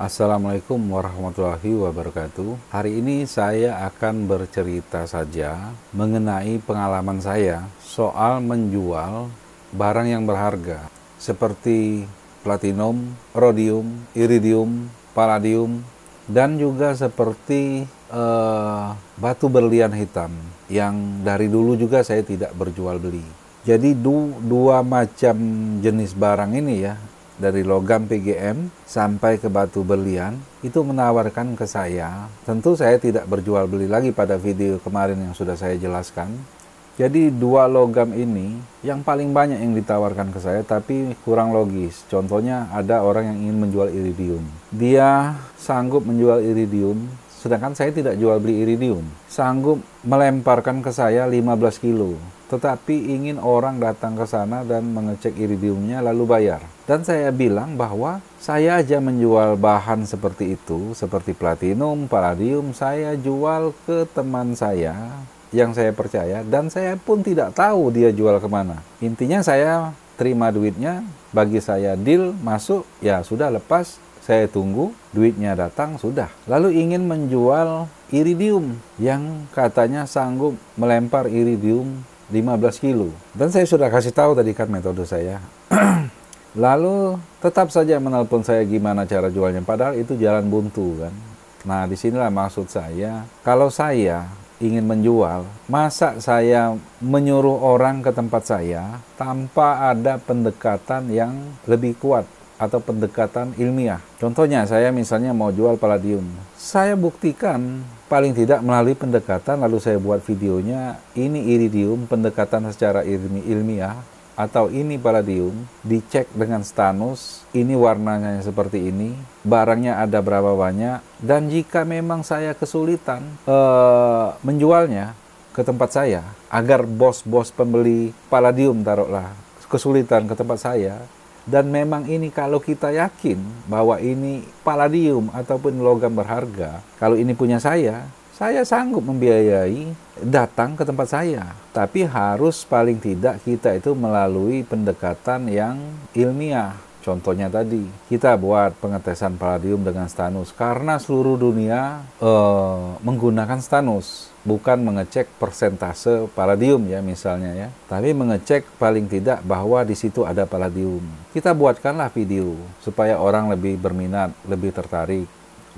Assalamualaikum warahmatullahi wabarakatuh. Hari ini saya akan bercerita saja mengenai pengalaman saya soal menjual barang yang berharga seperti platinum, rhodium, iridium, palladium, dan juga seperti uh, batu berlian hitam yang dari dulu juga saya tidak berjual beli. Jadi du, dua macam jenis barang ini ya dari logam PGM sampai ke batu berlian itu menawarkan ke saya. Tentu saya tidak berjual beli lagi pada video kemarin yang sudah saya jelaskan. Jadi dua logam ini yang paling banyak yang ditawarkan ke saya tapi kurang logis. Contohnya ada orang yang ingin menjual iridium. Dia sanggup menjual iridium sedangkan saya tidak jual beli iridium. Sanggup melemparkan ke saya 15 kilo tetapi ingin orang datang ke sana dan mengecek iridiumnya lalu bayar. Dan saya bilang bahwa saya aja menjual bahan seperti itu, seperti platinum, palladium, saya jual ke teman saya yang saya percaya dan saya pun tidak tahu dia jual ke mana. Intinya saya terima duitnya, bagi saya deal, masuk, ya sudah lepas, saya tunggu, duitnya datang, sudah. Lalu ingin menjual iridium yang katanya sanggup melempar iridium 15 kilo. Dan saya sudah kasih tahu tadi kan metode saya. Lalu tetap saja menelpon saya gimana cara jualnya. Padahal itu jalan buntu kan. Nah di sinilah maksud saya. Kalau saya ingin menjual, masa saya menyuruh orang ke tempat saya tanpa ada pendekatan yang lebih kuat atau pendekatan ilmiah. Contohnya saya misalnya mau jual palladium. Saya buktikan paling tidak melalui pendekatan lalu saya buat videonya ini iridium pendekatan secara ilmi ilmiah atau ini palladium dicek dengan stanus ini warnanya seperti ini barangnya ada berapa banyak dan jika memang saya kesulitan uh, menjualnya ke tempat saya agar bos-bos pembeli palladium taruhlah kesulitan ke tempat saya dan memang ini kalau kita yakin bahwa ini palladium ataupun logam berharga, kalau ini punya saya, saya sanggup membiayai datang ke tempat saya. Tapi harus paling tidak kita itu melalui pendekatan yang ilmiah. Contohnya tadi, kita buat pengetesan palladium dengan stanus karena seluruh dunia uh, menggunakan stanus, bukan mengecek persentase palladium ya misalnya ya, tapi mengecek paling tidak bahwa di situ ada palladium. Kita buatkanlah video supaya orang lebih berminat, lebih tertarik.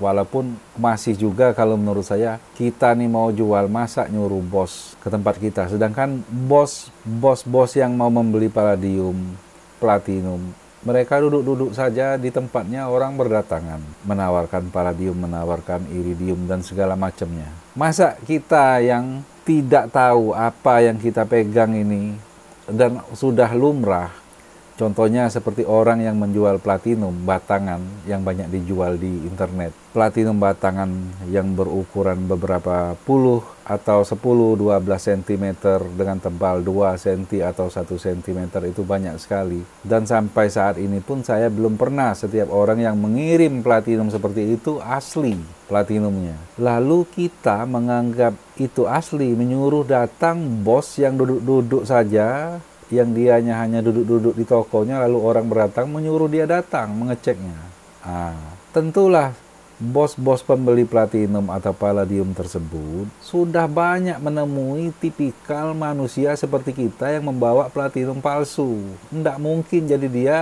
Walaupun masih juga kalau menurut saya kita nih mau jual masa nyuruh bos ke tempat kita, sedangkan bos bos bos yang mau membeli palladium, platinum mereka duduk-duduk saja di tempatnya orang berdatangan, menawarkan palladium, menawarkan iridium dan segala macamnya. Masa kita yang tidak tahu apa yang kita pegang ini dan sudah lumrah Contohnya seperti orang yang menjual platinum batangan yang banyak dijual di internet. Platinum batangan yang berukuran beberapa puluh atau 10-12 cm dengan tebal 2 cm atau 1 cm itu banyak sekali. Dan sampai saat ini pun saya belum pernah setiap orang yang mengirim platinum seperti itu asli platinumnya. Lalu kita menganggap itu asli, menyuruh datang bos yang duduk-duduk saja yang dianya hanya duduk-duduk di tokonya lalu orang berdatang menyuruh dia datang mengeceknya. Ah, tentulah bos-bos pembeli platinum atau palladium tersebut sudah banyak menemui tipikal manusia seperti kita yang membawa platinum palsu. Tidak mungkin jadi dia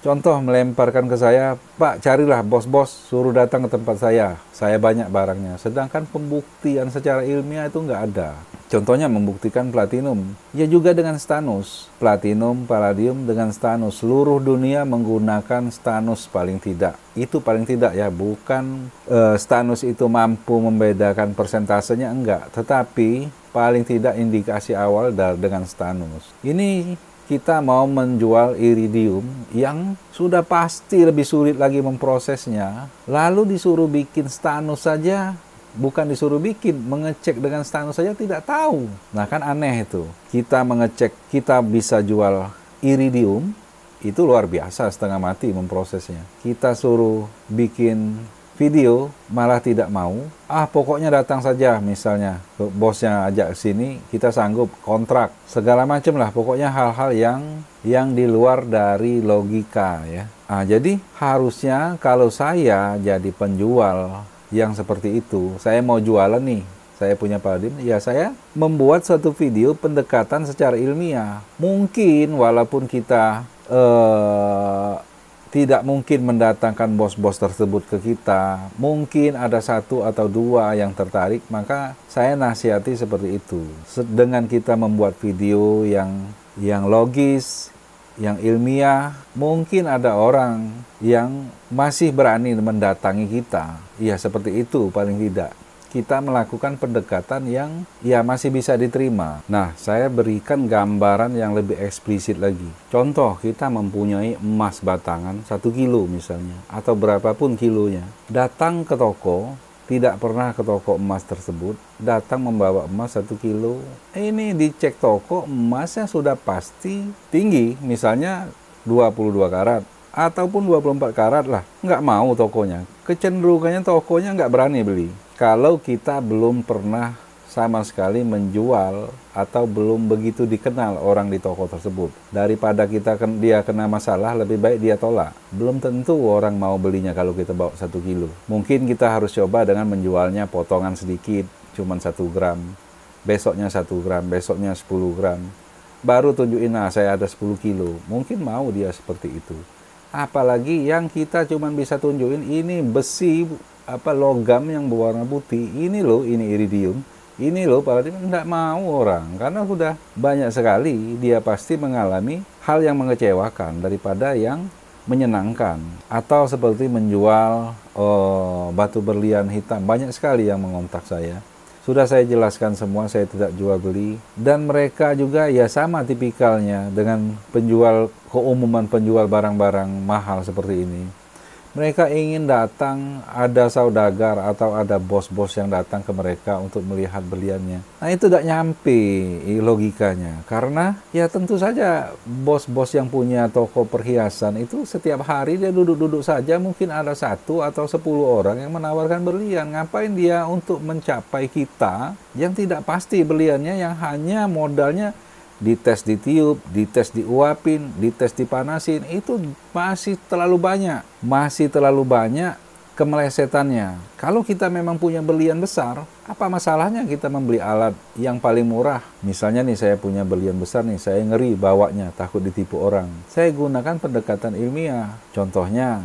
Contoh melemparkan ke saya, Pak carilah bos-bos suruh datang ke tempat saya, saya banyak barangnya. Sedangkan pembuktian secara ilmiah itu nggak ada. Contohnya membuktikan platinum, ya juga dengan stanus. Platinum, palladium dengan stanus. Seluruh dunia menggunakan stanus paling tidak. Itu paling tidak ya, bukan uh, stanus itu mampu membedakan persentasenya, enggak. Tetapi paling tidak indikasi awal dengan stanus. Ini kita mau menjual iridium yang sudah pasti lebih sulit lagi memprosesnya, lalu disuruh bikin stanus saja, bukan disuruh bikin, mengecek dengan stanus saja tidak tahu. Nah kan aneh itu. Kita mengecek, kita bisa jual iridium, itu luar biasa setengah mati memprosesnya. Kita suruh bikin video malah tidak mau. Ah, pokoknya datang saja misalnya. Bosnya ajak ke sini, kita sanggup kontrak. Segala macam lah, pokoknya hal-hal yang yang di luar dari logika ya. Ah, jadi harusnya kalau saya jadi penjual yang seperti itu, saya mau jualan nih, saya punya paradigm, ya saya membuat satu video pendekatan secara ilmiah. Mungkin walaupun kita eh, tidak mungkin mendatangkan bos-bos tersebut ke kita. Mungkin ada satu atau dua yang tertarik, maka saya nasihati seperti itu. Dengan kita membuat video yang yang logis, yang ilmiah, mungkin ada orang yang masih berani mendatangi kita. Ya seperti itu paling tidak kita melakukan pendekatan yang ya masih bisa diterima. Nah, saya berikan gambaran yang lebih eksplisit lagi. Contoh, kita mempunyai emas batangan satu kilo misalnya, atau berapapun kilonya. Datang ke toko, tidak pernah ke toko emas tersebut, datang membawa emas satu kilo. Ini dicek toko emasnya sudah pasti tinggi, misalnya 22 karat ataupun 24 karat lah. Nggak mau tokonya. Kecenderungannya tokonya nggak berani beli kalau kita belum pernah sama sekali menjual atau belum begitu dikenal orang di toko tersebut. Daripada kita dia kena masalah, lebih baik dia tolak. Belum tentu orang mau belinya kalau kita bawa satu kilo. Mungkin kita harus coba dengan menjualnya potongan sedikit, cuma satu gram. Besoknya satu gram, besoknya 10 gram. Baru tunjukin, nah saya ada 10 kilo. Mungkin mau dia seperti itu. Apalagi yang kita cuma bisa tunjukin ini besi apa logam yang berwarna putih ini loh ini iridium ini loh paradigma tidak mau orang. Karena sudah banyak sekali dia pasti mengalami hal yang mengecewakan daripada yang menyenangkan. Atau seperti menjual oh, batu berlian hitam. Banyak sekali yang mengontak saya. Sudah saya jelaskan semua saya tidak jual beli. Dan mereka juga ya sama tipikalnya dengan penjual keumuman penjual barang-barang mahal seperti ini mereka ingin datang, ada saudagar atau ada bos-bos yang datang ke mereka untuk melihat beliannya. Nah itu tidak nyampe logikanya. Karena ya tentu saja bos-bos yang punya toko perhiasan itu setiap hari dia duduk-duduk saja mungkin ada satu atau sepuluh orang yang menawarkan berlian. Ngapain dia untuk mencapai kita yang tidak pasti berliannya yang hanya modalnya dites ditiup, dites diuapin, dites dipanasin, itu masih terlalu banyak. Masih terlalu banyak kemelesetannya. Kalau kita memang punya belian besar, apa masalahnya kita membeli alat yang paling murah? Misalnya nih saya punya belian besar nih, saya ngeri bawanya, takut ditipu orang. Saya gunakan pendekatan ilmiah. Contohnya,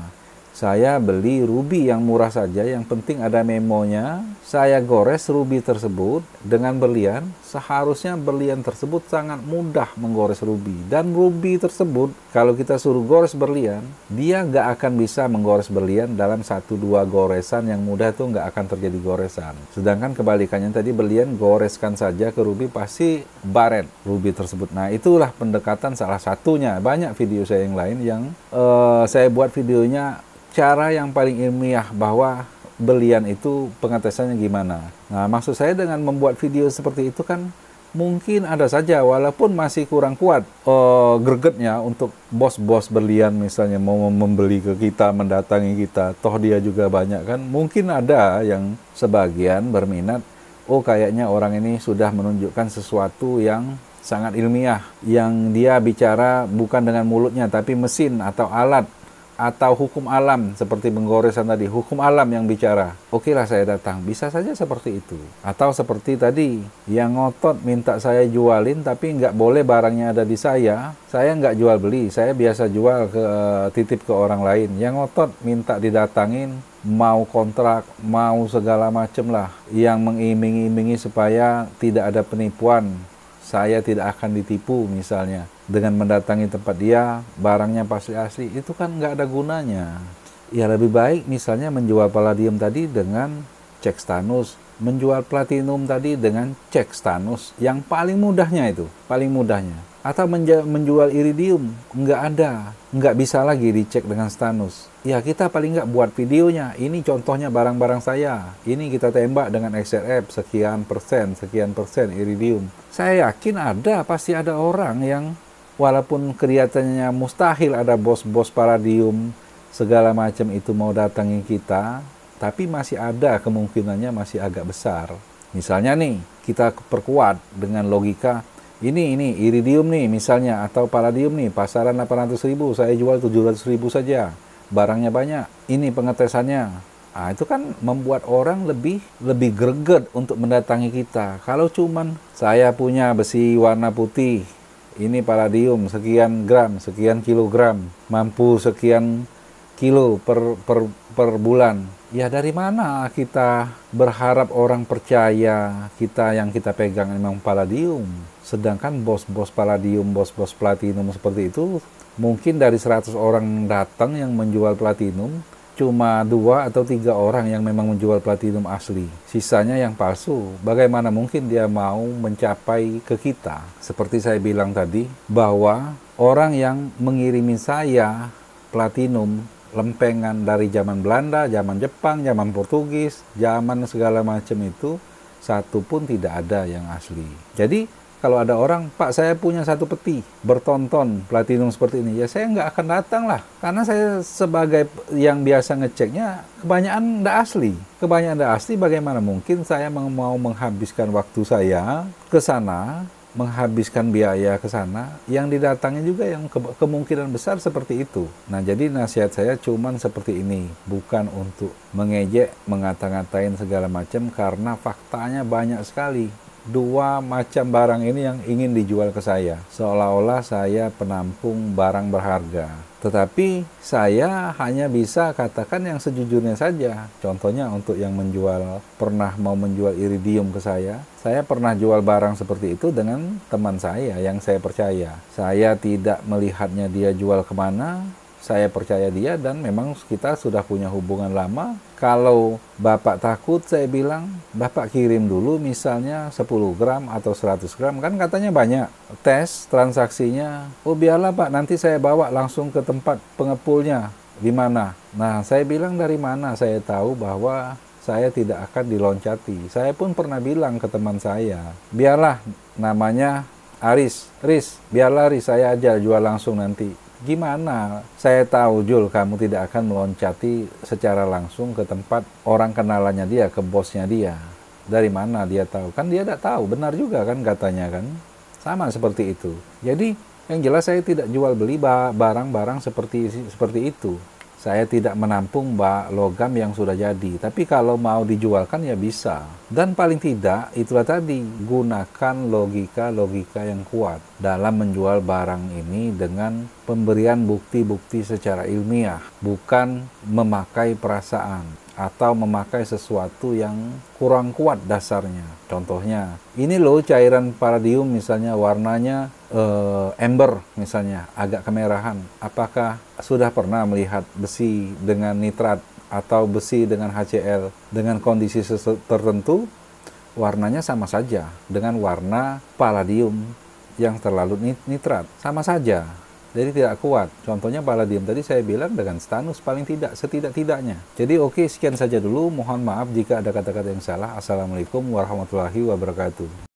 saya beli ruby yang murah saja, yang penting ada memonya. Saya gores ruby tersebut dengan berlian. Seharusnya berlian tersebut sangat mudah menggores ruby. Dan ruby tersebut, kalau kita suruh gores berlian, dia nggak akan bisa menggores berlian dalam satu dua goresan yang mudah itu nggak akan terjadi goresan. Sedangkan kebalikannya tadi berlian goreskan saja ke ruby pasti baret ruby tersebut. Nah itulah pendekatan salah satunya. Banyak video saya yang lain yang uh, saya buat videonya cara yang paling ilmiah bahwa belian itu pengetesannya gimana. Nah, maksud saya dengan membuat video seperti itu kan mungkin ada saja walaupun masih kurang kuat uh, gregetnya untuk bos-bos berlian misalnya mau membeli ke kita, mendatangi kita, toh dia juga banyak kan. Mungkin ada yang sebagian berminat, oh kayaknya orang ini sudah menunjukkan sesuatu yang sangat ilmiah yang dia bicara bukan dengan mulutnya tapi mesin atau alat atau hukum alam seperti penggoresan tadi, hukum alam yang bicara. Oke lah saya datang, bisa saja seperti itu. Atau seperti tadi, yang ngotot minta saya jualin tapi nggak boleh barangnya ada di saya, saya nggak jual beli, saya biasa jual ke titip ke orang lain. Yang ngotot minta didatangin, mau kontrak, mau segala macem lah, yang mengiming-imingi supaya tidak ada penipuan, saya tidak akan ditipu misalnya dengan mendatangi tempat dia barangnya pasti asli. Itu kan nggak ada gunanya. Ya lebih baik misalnya menjual palladium tadi dengan cek stanus menjual platinum tadi dengan cek stanus yang paling mudahnya itu paling mudahnya atau menjual iridium. Nggak ada. Nggak bisa lagi dicek dengan stanus. Ya kita paling nggak buat videonya. Ini contohnya barang-barang saya. Ini kita tembak dengan XRF sekian persen sekian persen iridium. Saya yakin ada pasti ada orang yang walaupun kelihatannya mustahil ada bos-bos paradium segala macam itu mau datangi kita tapi masih ada kemungkinannya masih agak besar. Misalnya nih, kita perkuat dengan logika ini ini iridium nih misalnya atau palladium nih pasaran 800 ribu saya jual 700 ribu saja barangnya banyak ini pengetesannya Nah, itu kan membuat orang lebih lebih greget untuk mendatangi kita. Kalau cuman saya punya besi warna putih, ini palladium sekian gram, sekian kilogram, mampu sekian kilo per, per, per bulan. Ya dari mana kita berharap orang percaya kita yang kita pegang memang palladium. Sedangkan bos-bos palladium, bos-bos platinum seperti itu, mungkin dari 100 orang datang yang menjual platinum, cuma dua atau tiga orang yang memang menjual platinum asli. Sisanya yang palsu. Bagaimana mungkin dia mau mencapai ke kita? Seperti saya bilang tadi, bahwa orang yang mengirimi saya platinum lempengan dari zaman Belanda, zaman Jepang, zaman Portugis, zaman segala macam itu, satu pun tidak ada yang asli. Jadi kalau ada orang, Pak saya punya satu peti bertonton platinum seperti ini, ya saya nggak akan datang lah. Karena saya sebagai yang biasa ngeceknya, kebanyakan tidak asli. Kebanyakan tidak asli, bagaimana mungkin saya mau menghabiskan waktu saya ke sana, menghabiskan biaya ke sana, yang didatangi juga yang ke kemungkinan besar seperti itu. Nah, jadi nasihat saya cuman seperti ini, bukan untuk mengejek, mengata-ngatain segala macam karena faktanya banyak sekali dua macam barang ini yang ingin dijual ke saya. Seolah-olah saya penampung barang berharga. Tetapi saya hanya bisa katakan yang sejujurnya saja. Contohnya untuk yang menjual, pernah mau menjual iridium ke saya. Saya pernah jual barang seperti itu dengan teman saya yang saya percaya. Saya tidak melihatnya dia jual ke mana, saya percaya dia dan memang kita sudah punya hubungan lama. Kalau Bapak takut, saya bilang, Bapak kirim dulu misalnya 10 gram atau 100 gram, kan katanya banyak. Tes transaksinya, oh biarlah Pak, nanti saya bawa langsung ke tempat pengepulnya. Di mana? Nah, saya bilang dari mana saya tahu bahwa saya tidak akan diloncati. Saya pun pernah bilang ke teman saya, biarlah namanya Aris, Riz, biarlah Aris saya aja jual langsung nanti gimana? Saya tahu Jul, kamu tidak akan meloncati secara langsung ke tempat orang kenalannya dia, ke bosnya dia. Dari mana dia tahu? Kan dia tidak tahu, benar juga kan katanya kan? Sama seperti itu. Jadi yang jelas saya tidak jual beli barang-barang seperti seperti itu saya tidak menampung bak logam yang sudah jadi. Tapi kalau mau dijualkan ya bisa. Dan paling tidak itulah tadi gunakan logika-logika yang kuat dalam menjual barang ini dengan pemberian bukti-bukti secara ilmiah, bukan memakai perasaan atau memakai sesuatu yang kurang kuat dasarnya. Contohnya, ini loh cairan paradium misalnya warnanya uh, ember misalnya, agak kemerahan. Apakah sudah pernah melihat besi dengan nitrat atau besi dengan HCl dengan kondisi tertentu? Warnanya sama saja dengan warna palladium yang terlalu nitrat. Sama saja jadi tidak kuat. Contohnya palladium tadi saya bilang dengan stanus paling tidak setidak-tidaknya. Jadi oke okay, sekian saja dulu. Mohon maaf jika ada kata-kata yang salah. Assalamualaikum warahmatullahi wabarakatuh.